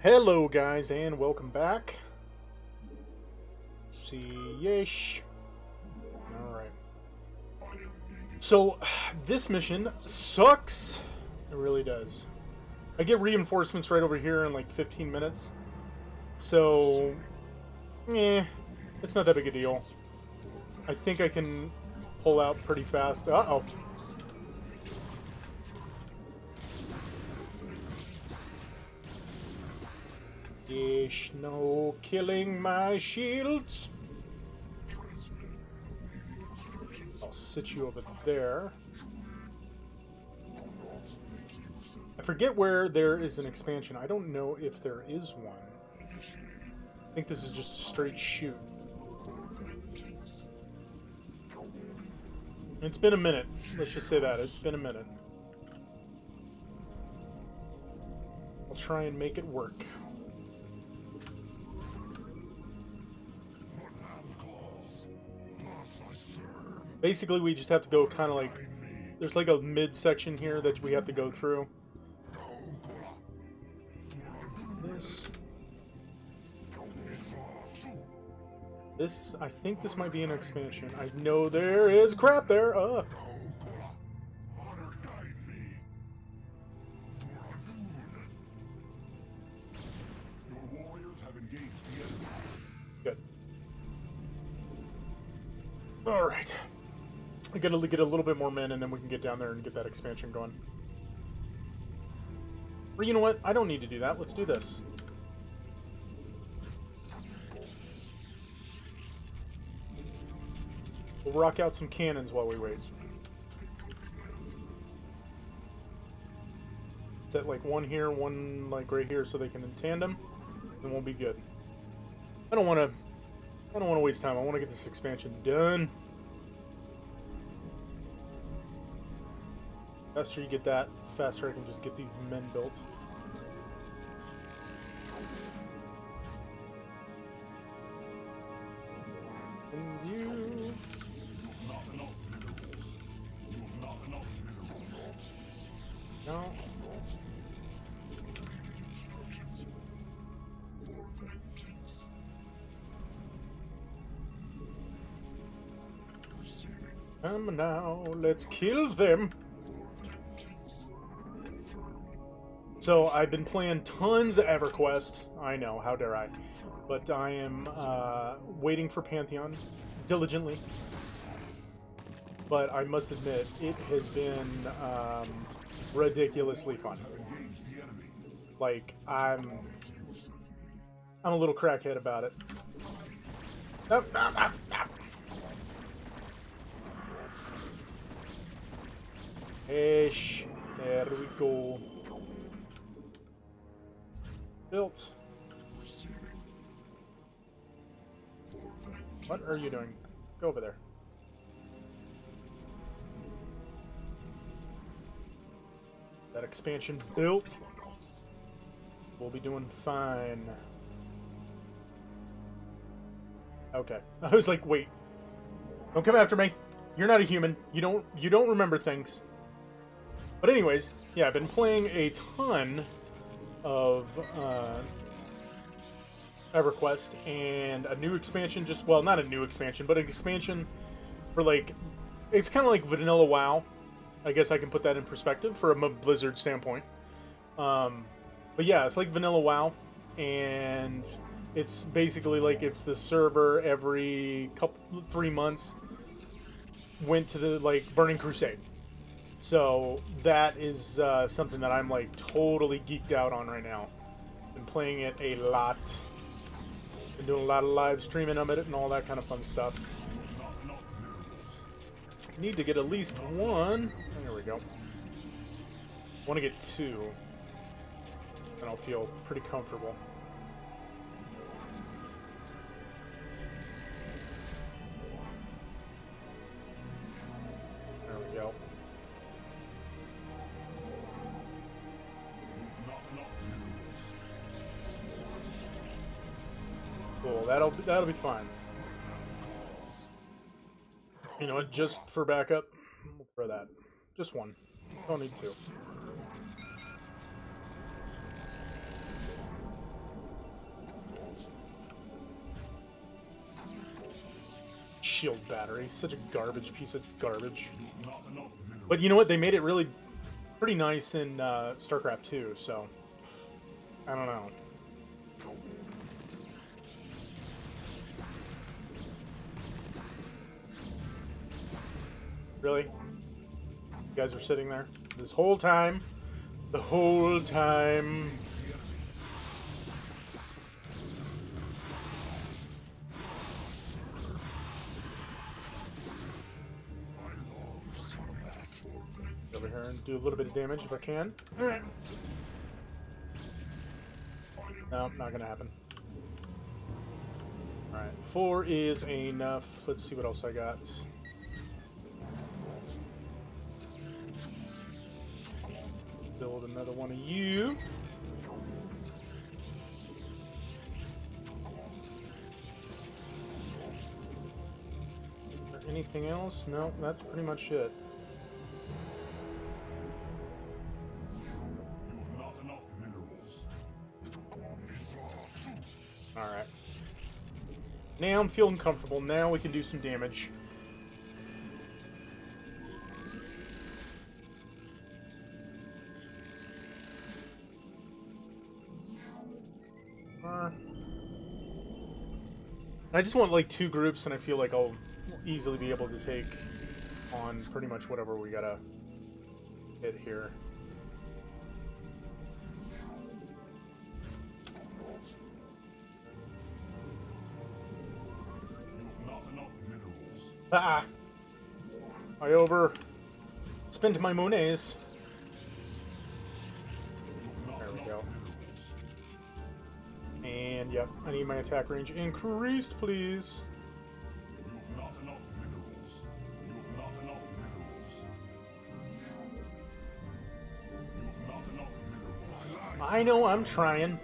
Hello, guys, and welcome back. Let's see, yesh. Alright. So, this mission sucks. It really does. I get reinforcements right over here in like 15 minutes. So, eh, it's not that big a deal. I think I can pull out pretty fast. Uh-oh. Yesh, no killing my shields. I'll sit you over there. I forget where there is an expansion. I don't know if there is one. I think this is just a straight shoot. It's been a minute. Let's just say that. It's been a minute. I'll try and make it work. Basically, we just have to go kind of like... There's like a mid-section here that we have to go through. This... This, I think this might be an expansion. I know there is crap there. Uh. I gotta get a little bit more men, and then we can get down there and get that expansion going. Or you know what? I don't need to do that. Let's do this. We'll rock out some cannons while we wait. Set like one here, one like right here, so they can in tandem, and we'll be good. I don't want to. I don't want to waste time. I want to get this expansion done. Faster you get that, faster I can just get these men built. And you... No. Come now, let's kill them. So I've been playing tons of EverQuest. I know, how dare I? But I am uh, waiting for Pantheon diligently. But I must admit, it has been um, ridiculously fun. Like I'm, I'm a little crackhead about it. Oh, ah, ah. Ish. There we go. Built. What are you doing? Go over there. That expansion built. We'll be doing fine. Okay. I was like, wait. Don't come after me. You're not a human. You don't you don't remember things. But anyways, yeah, I've been playing a ton of uh, EverQuest and a new expansion. Just well, not a new expansion, but an expansion for like it's kind of like vanilla WoW. I guess I can put that in perspective from a Blizzard standpoint. Um, but yeah, it's like vanilla WoW, and it's basically like if the server every couple three months went to the like Burning Crusade. So that is uh, something that I'm like totally geeked out on right now. Been playing it a lot. Been doing a lot of live streaming of it and all that kind of fun stuff. Need to get at least one. There we go. Want to get two. And I'll feel pretty comfortable. that'll be fine. You know what, just for backup, we'll throw that. Just one. Don't need two. Shield battery, such a garbage piece of garbage. But you know what, they made it really pretty nice in uh, StarCraft 2, so I don't know. Really? You guys are sitting there this whole time? The whole time? Over here and do a little bit of damage if I can. No, not gonna happen. Alright, four is enough. Let's see what else I got. Another one of you. anything else? No, that's pretty much it. Alright. Now I'm feeling comfortable. Now we can do some damage. I just want like two groups and I feel like I'll easily be able to take on pretty much whatever we gotta hit here. Ah! I over spent my monies. And yep, I need my attack range increased, please. I know I'm trying.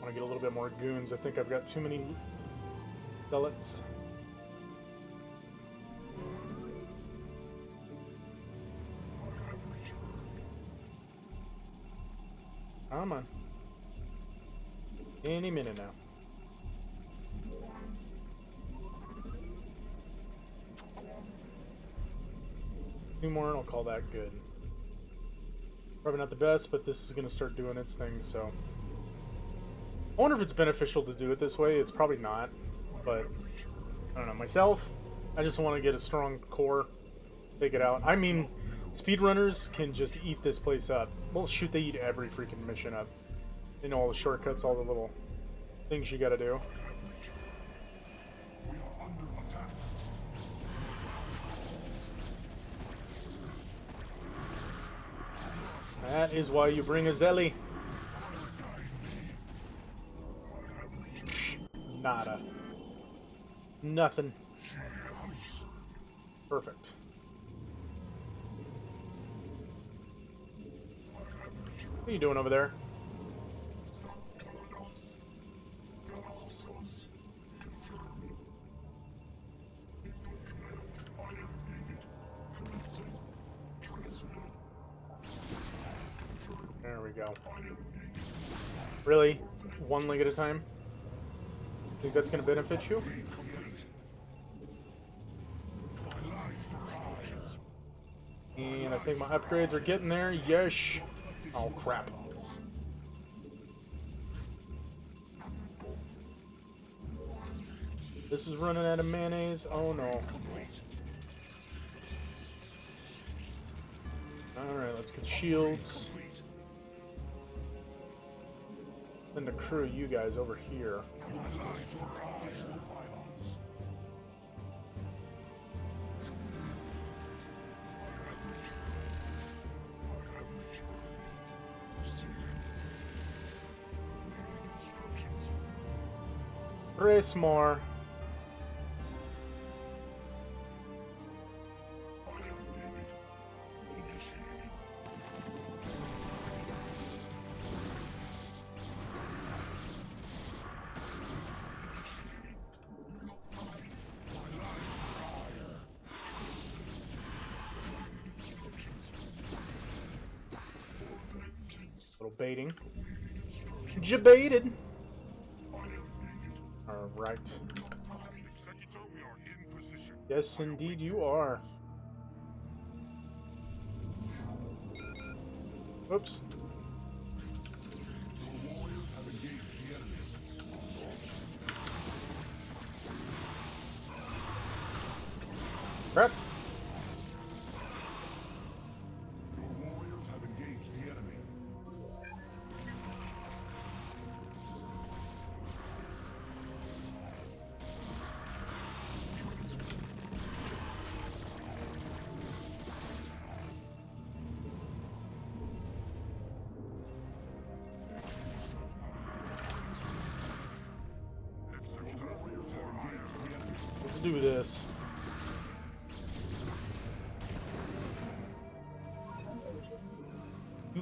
want to get a little bit more goons. I think I've got too many zealots. Come on. Any minute now. Two more and I'll call that good. Probably not the best, but this is going to start doing its thing, so... I wonder if it's beneficial to do it this way. It's probably not, but I don't know. Myself, I just want to get a strong core, take it out. I mean, speedrunners can just eat this place up. Well, shoot, they eat every freaking mission up. They know all the shortcuts, all the little things you gotta do. That is why you bring a Zelly. Nada. Nothing. Perfect. What are you doing over there? There we go. Really? One leg at a time? Think that's going to benefit you? And I think my upgrades are getting there. Yes. Oh, crap. This is running out of mayonnaise. Oh, no. Alright, let's get shields. Then the crew you guys over here. Race more. Little baiting. Jebaited right. Yes, indeed you are. Oops.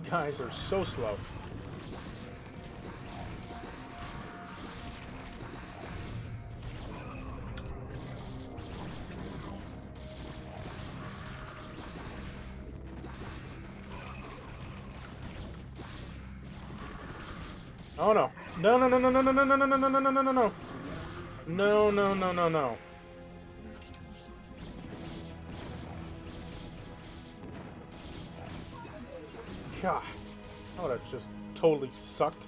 You guys are so slow. Oh no. No no no no no no no no no no no no no no no. No no no no no. God. That would have just totally sucked.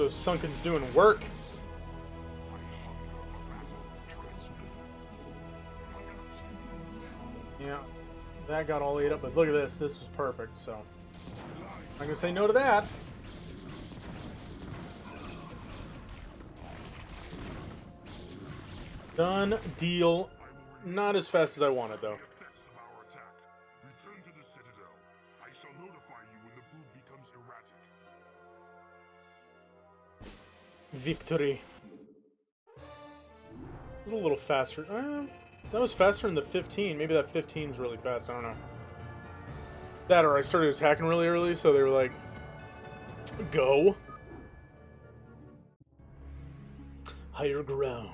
Those Sunkens doing work. Yeah, that got all ate up, but look at this. This is perfect, so. I'm gonna say no to that. Done deal. Not as fast as I wanted, though. Victory. It was a little faster. Uh, that was faster than the 15. Maybe that 15 is really fast. I don't know. That or I started attacking really early, so they were like, go. Higher ground.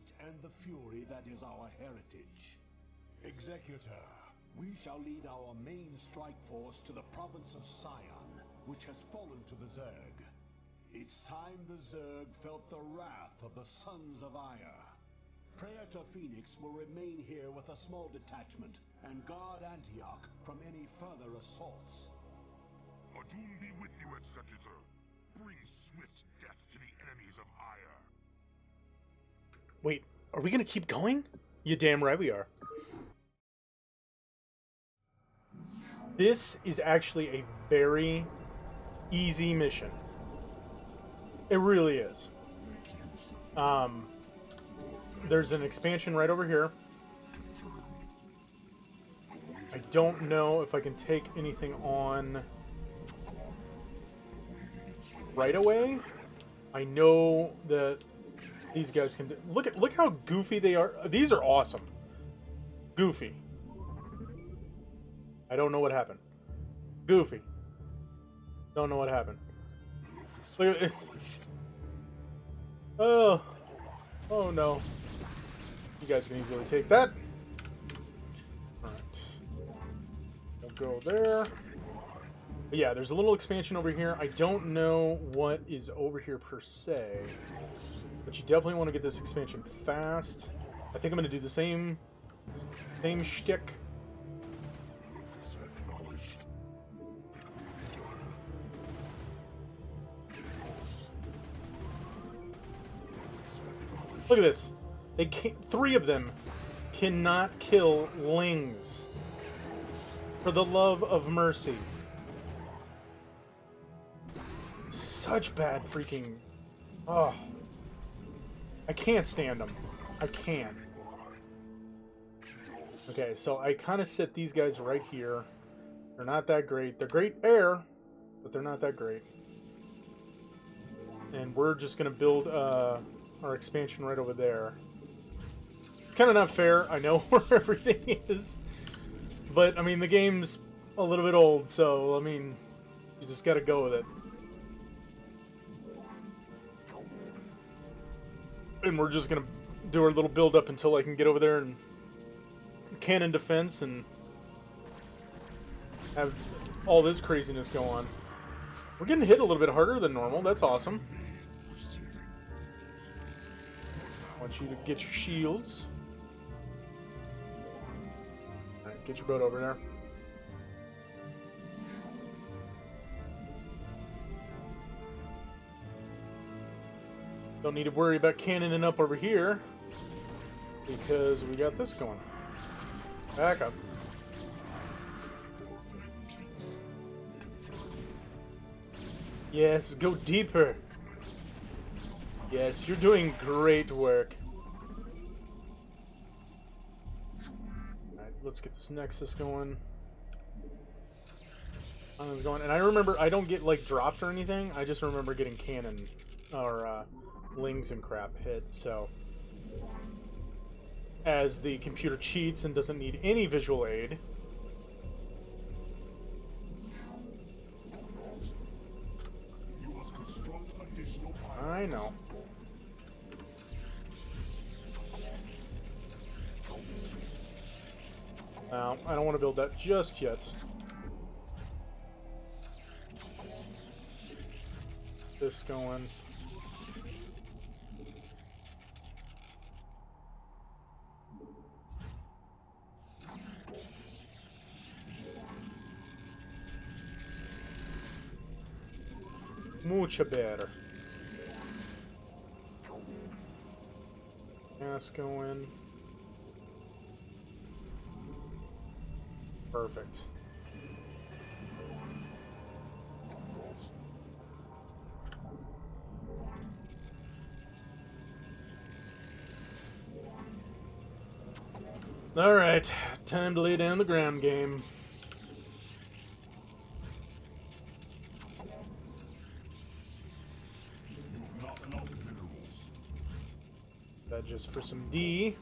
Might and the fury that is our heritage. Executor, we shall lead our main strike force to the province of Sion, which has fallen to the Zerg. It's time the Zerg felt the wrath of the Sons of Aiur. Praetor Fenix will remain here with a small detachment and guard Antioch from any further assaults. Adun be with you, Executor. Bring swift death to the enemies of Aiur. Wait, are we gonna keep going? You damn right we are. This is actually a very easy mission. It really is. Um, there's an expansion right over here. I don't know if I can take anything on right away. I know that these guys can do, look at look how goofy they are. These are awesome. Goofy. I don't know what happened. Goofy. Don't know what happened. Look at. Oh. Oh no. You guys can easily take that. Alright. We'll go there. But yeah, there's a little expansion over here. I don't know what is over here per se. But you definitely want to get this expansion fast. I think I'm going to do the same same shtick. Look at this. They three of them cannot kill lings. For the love of mercy. Such bad freaking... Oh. I can't stand them. I can't. Okay, so I kind of set these guys right here. They're not that great. They're great air, but they're not that great. And we're just going to build uh, our expansion right over there. It's kind of not fair. I know where everything is. But, I mean, the game's a little bit old, so, I mean, you just got to go with it. And we're just to do our little build up until I can get over there and cannon defense and have all this craziness go on. We're getting hit a little bit harder than normal. That's awesome. I want you to get your shields. Get your boat over there. Don't need to worry about cannoning up over here because we got this going. Back up. Yes, go deeper. Yes, you're doing great work. Alright, let's get this Nexus going. going. And I remember, I don't get, like, dropped or anything. I just remember getting cannon, or, uh, lings and crap hit, so as the computer cheats and doesn't need any visual aid. I know. Now, I don't want to build that just yet. This going. Mucho better. Gas going. Perfect. Alright, time to lay down the ground game. For some D.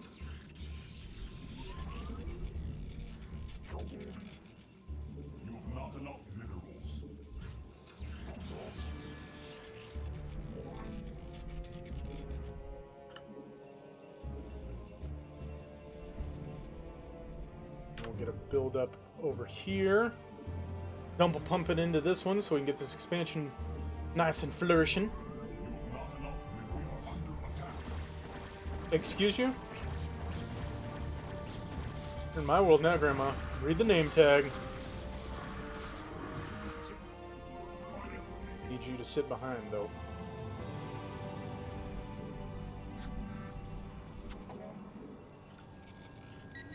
We'll get a build up over here. Dump a pump it into this one so we can get this expansion nice and flourishing. Excuse you? In my world now, Grandma. Read the name tag. Need you to sit behind, though.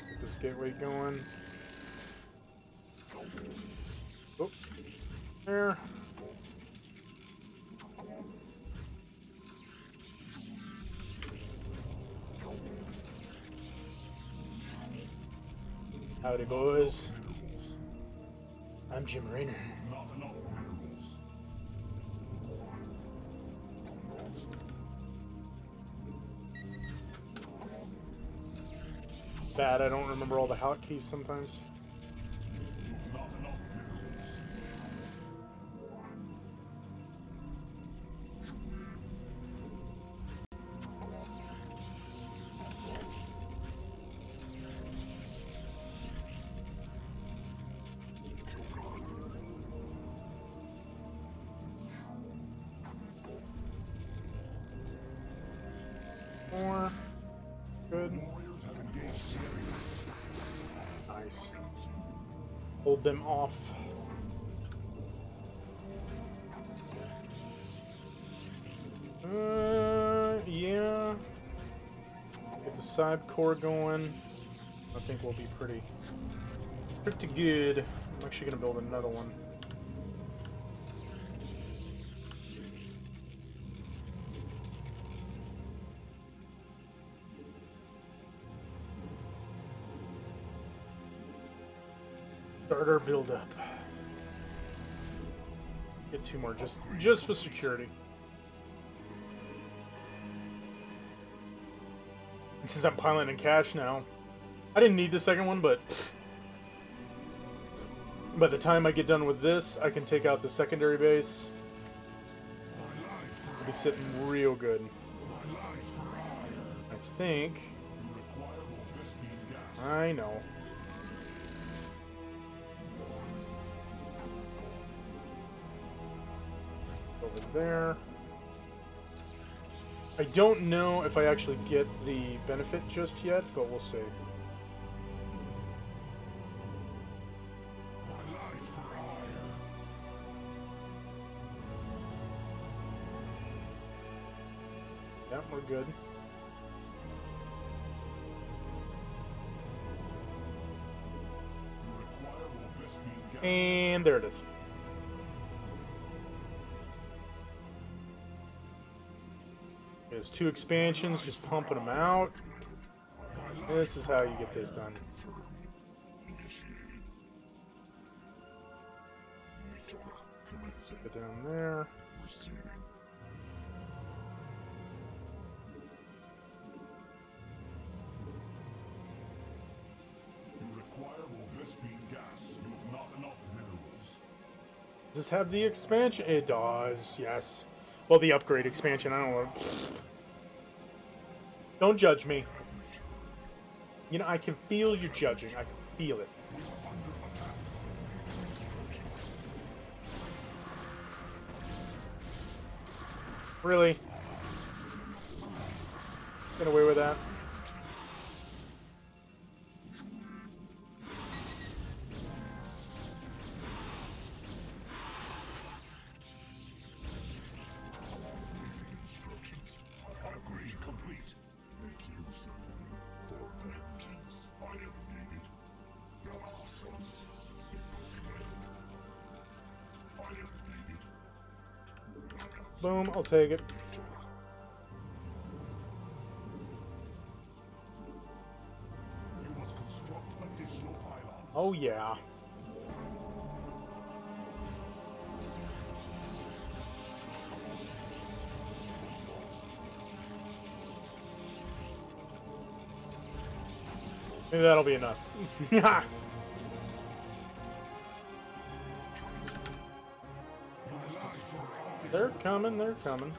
Get this gateway going. Oh. There. Howdy, boys. I'm Jim Raynor. Bad, I don't remember all the hotkeys sometimes. Core going. I think we'll be pretty, pretty good. I'm actually gonna build another one. Starter buildup. Get two more, just just for security. Since I'm piling in cash now, I didn't need the second one, but by the time I get done with this, I can take out the secondary base. I'll be sitting real good. I think. I know. Over there. I don't know if I actually get the benefit just yet, but we'll see. We're good. And there it is. Two expansions, just pumping them out. This is how you get this done. Zip it down there. Does this have the expansion? It does, yes. Well, the upgrade expansion, I don't know. Don't judge me. You know, I can feel you judging. I feel it. Really? Get away with that? Boom, I'll take it. You must construct additional pylons. Oh, yeah. Maybe that'll be enough. coming, they're coming.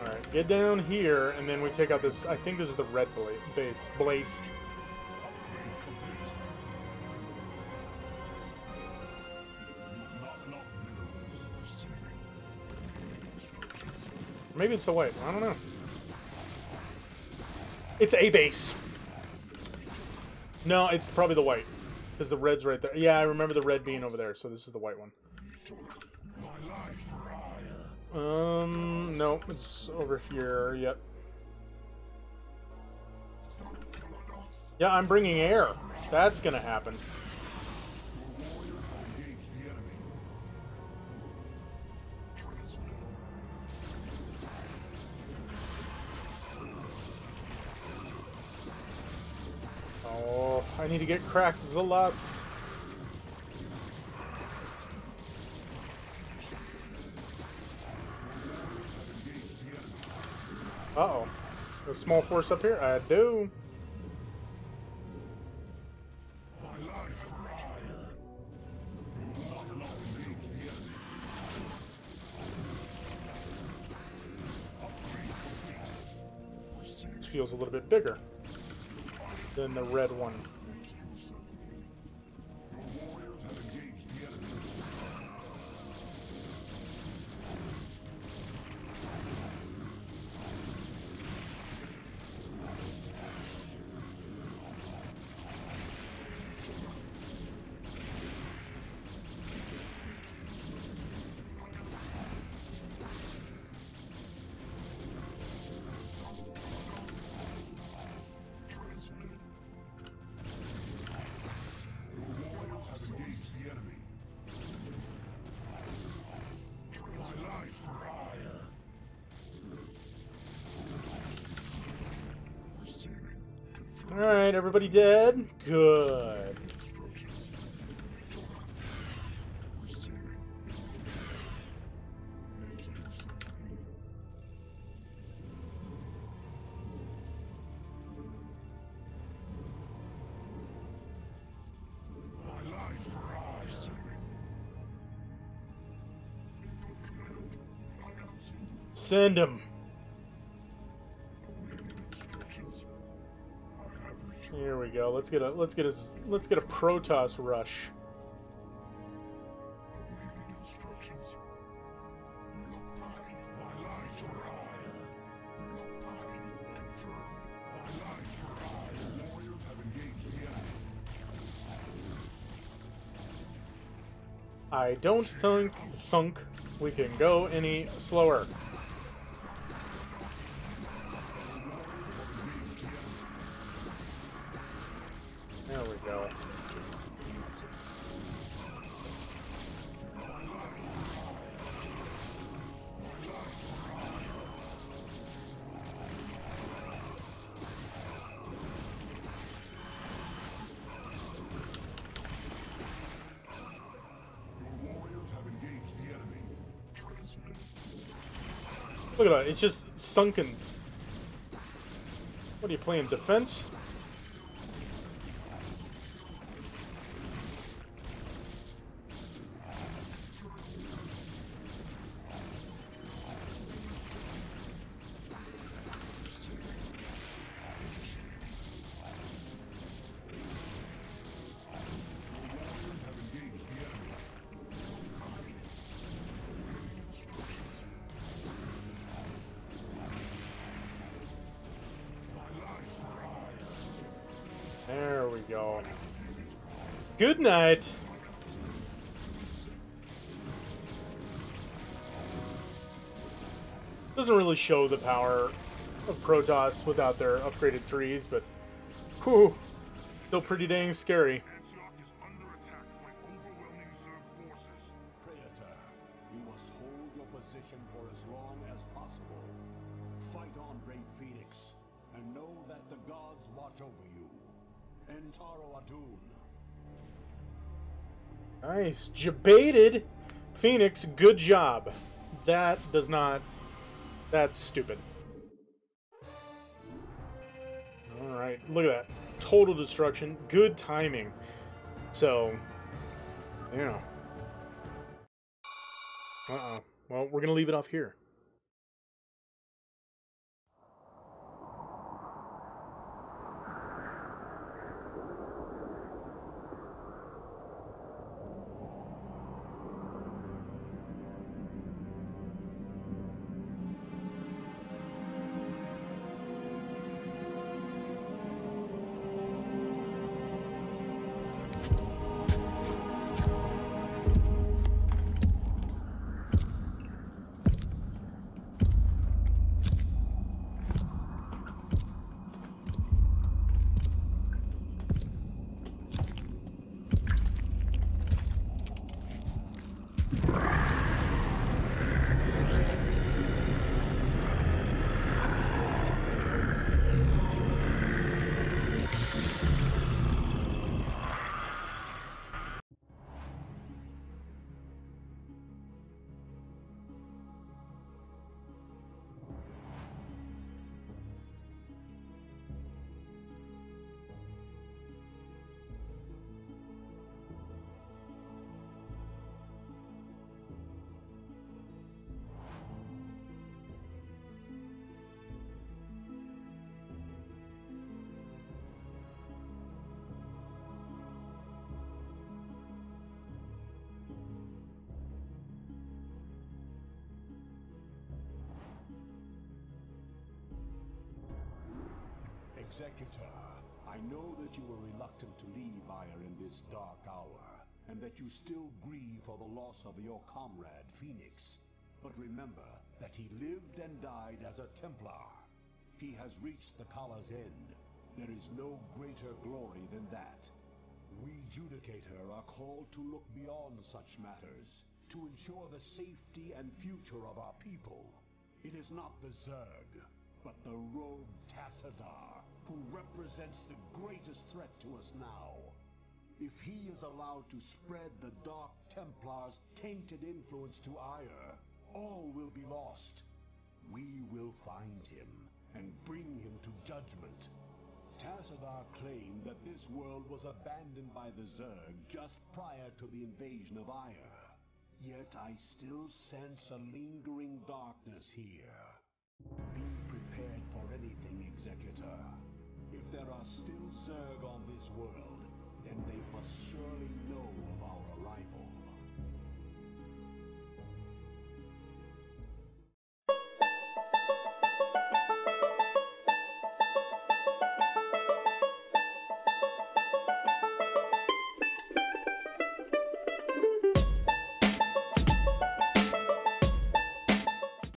Alright, get down here, and then we take out this. I think this is the red bla- base. Blaze. Maybe it's the white. I don't know. It's a base. No, it's probably the white. Because the red's right there. Yeah, I remember the red being over there, so this is the white one. My life for Aiur. Um, no, it's over here. Yep. Yeah, I'm bringing air. That's gonna happen. Oh, I need to get cracked Zealots. Uh-oh. A small force up here? I do. This feels a little bit bigger than the red one. Alright, everybody dead? Good. Send him. Go. Let's get a let's get a let's get a Protoss rush. I don't think thunk we can go any slower. Look at that. It's just sunkens. What are you playing? Defense? Go. Good night. Doesn't really show the power of Protoss without their upgraded threes, but whew, still pretty dang scary. Nice. Jebaited. Fenix, good job. That does not. That's stupid. Alright, look at that. Total destruction. Good timing. So, yeah. Uh oh. Well, we're going to leave it off here. Executor, I know that you were reluctant to leave Aiur in this dark hour, and that you still grieve for the loss of your comrade, Fenix. But remember that he lived and died as a Templar. He has reached the Khala's end. There is no greater glory than that. We Judicator are called to look beyond such matters, to ensure the safety and future of our people. It is not the Zerg, but the rogue Tassadar who represents the greatest threat to us now. If he is allowed to spread the Dark Templar's tainted influence to Aiur, all will be lost. We will find him and bring him to judgment. Tassadar claimed that this world was abandoned by the Zerg just prior to the invasion of Aiur. Yet I still sense a lingering darkness here. Be Executor. If there are still Zerg on this world, then they must surely know of our arrival.